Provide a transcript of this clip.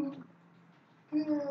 Hmm. Hmm.